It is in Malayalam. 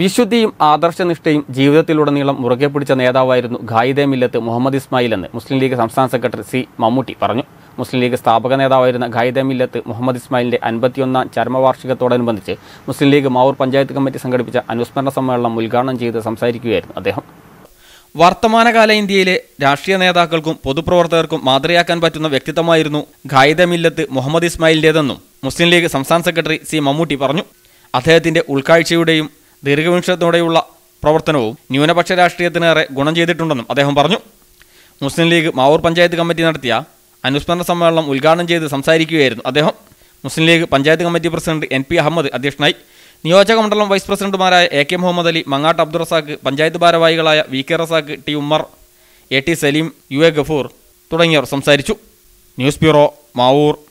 വിശുദ്ധിയും ആദർശനിഷ്ഠയും ജീവിതത്തിലുടനീളം മുറുകെ പിടിച്ച നേതാവായിരുന്നു ഖായിദെ മില്ലത്ത് മുഹമ്മദ് ഇസ്മായിൽ എന്ന് മുസ്ലിം ലീഗ് സംസ്ഥാന സെക്രട്ടറി സി മമ്മൂട്ടി പറഞ്ഞു. മുസ്ലിം ലീഗ് സ്ഥാപക നേതാവായിരുന്ന ഖായിദെ മില്ലത്ത് മുഹമ്മദ് ഇസ്മായിലിന്റെ അൻപത്തിയൊന്നാം ചരമവാർഷികത്തോടനുബന്ധിച്ച് Muslim League Mavoor panchayat committee സംഘടിപ്പിച്ച അനുസ്മരണ സമ്മേളനം ഉദ്ഘാടനം ചെയ്ത് സംസാരിക്കുകയായിരുന്നു അദ്ദേഹം. വർത്തമാനകാല ഇന്ത്യയിലെ രാഷ്ട്രീയ നേതാക്കൾക്കും പൊതുപ്രവർത്തകർക്കും മാതൃയാക്കാൻ പറ്റുന്ന വ്യക്തിത്വമായിരുന്നു ഖായിദ മില്ലത്ത് മുഹമ്മദ് ഇസ്മായിലിന്റെതെന്നും മുസ്ലിം ലീഗ് സംസ്ഥാന സെക്രട്ടറി സി മമ്മൂട്ടി പറഞ്ഞു. അദ്ദേഹത്തിന്റെ ഉൾക്കാഴ്ചയുടെയും ദീർഘവീക്ഷണത്തോടെയുള്ള പ്രവർത്തനവും ന്യൂനപക്ഷ രാഷ്ട്രീയത്തിനേറെ ഗുണം ചെയ്തിട്ടുണ്ടെന്നും അദ്ദേഹം പറഞ്ഞു. Muslim League Mavoor panchayat committee നടത്തിയ അനുസ്മരണ സമ്മേളനം ഉദ്ഘാടനം ചെയ്ത് സംസാരിക്കുകയായിരുന്നു അദ്ദേഹം. Muslim League panchayat committee president N P Ahammed അധ്യക്ഷനായി. നിയോജക മണ്ഡലം വൈസ് പ്രസിഡന്റുമാരായ എ കെ മുഹമ്മദ് അലി മങ്ങാട്ട് അബ്ദുൾ റസാഖ് പഞ്ചായത്ത് ഭാരവാഹികളായ V K Razak T Ummer A T Saleem U A Gafoor തുടങ്ങിയവർ സംസാരിച്ചു. News bureau Mavoor.